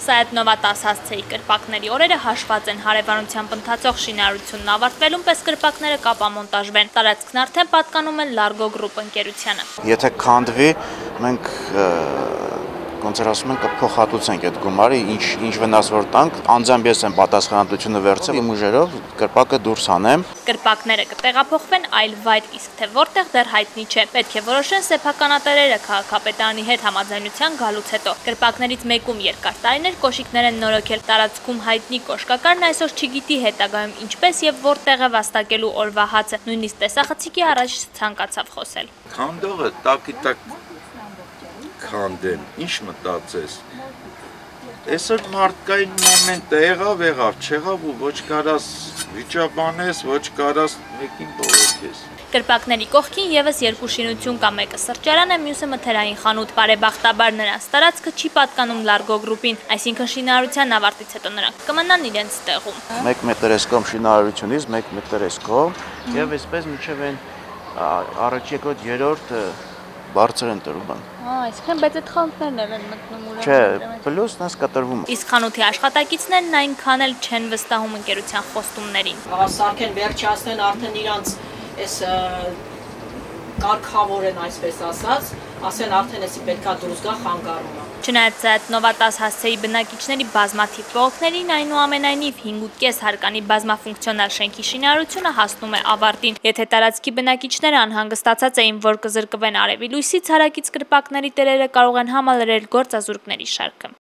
Սայեդ Նովատաս հասցեի կրպակների օրերը հաշված են հարևանությամբ ընթացող շինարարությունն ավարտվելուն պես կրպակները կապամոնտաժվեն։ Տարածքն արդեն պատկանում է Largo Group ընկերությանը։ Եթե քանդվի, մենք ոնց որ ասում են, կփոխհատուցենք այդ գումարը, ինչ ինչ վնաս որ տանք, անձամբ ես եմ պատասխանատվությունը վերցրել իմ ուժերով կրպակը դուրս հանեմ։ Կրպակները կտեղափոխվեն այլ վայր, իսկ թե որտեղ դեռ հայտնի չէ։ Պետք է որոշեն սեփականատերերը քաղաքապետարանի հետ համաձայնության գալուց հետո։ Կրպակներից մեկում երկար տարիներ կոշիկներ են նորոգել տարածքում հայտնի կոշկակարն այսօր չգիտի հետագայում ինչպես եւ որտեղ է վաստակելու օրվա հացը։ Նույնիսկ տեսախցիկի առաջ ցանկացավ խոսել։ Քանդողը տակի տակ քանդեն, ինչ մտածես։ Այսօր մարդկային մոմենտ եղավ, եղավ, չեղավ ու ոչ կարաս վիճաբանես, ոչ կարաս մեկին բողոքես։ Կրպակների կողքին եւս երկու շինություն կա, մեկը սրճարան է, մյուսը մթերային խանութ։ Բարեբախտաբար նրանց տարածքը չի պատկանում Largo Group-ին, այսինքն շինարարության ավարտից հետո նրանք կմնան իրենց տեղում։ 1 մետր էս կողմ շինարարությունից, 1 մետր էս կողմ եւ այսպես մինչեւ այն առաջ եկոտ երրորդ բարձր են տրում բան։ Հա, այսինքն բայց այդ խանութներն են մտնում ուրեմն։ Չէ, պլյուսն էս կտրվում։ Իսկ խանութի աշխատակիցներն այնքան էլ չեն վստահում ընկերության խոստումներին։ Սարքեն վերջացնեն արդեն իրանց այս կարգավորեն այսպես ասած, ասեն արդեն էսի պետքա դուրս գա խանգարումը։ Չնայած այդ Նովատաս հասցեի բնակիչների բազմաթիվ բողոքներին այնուամենայնիվ 5.5 հարկանի բազմաֆունկցիոնալ շենքի շինարարությունը հասնում է ավարտին։ Եթե տարածքի բնակիչները անհանգստացած էին, որ կզրկվեն արևի լույսից, հարակից կրպակների տերերը կարող են համալրել գործազուրկների շարքը։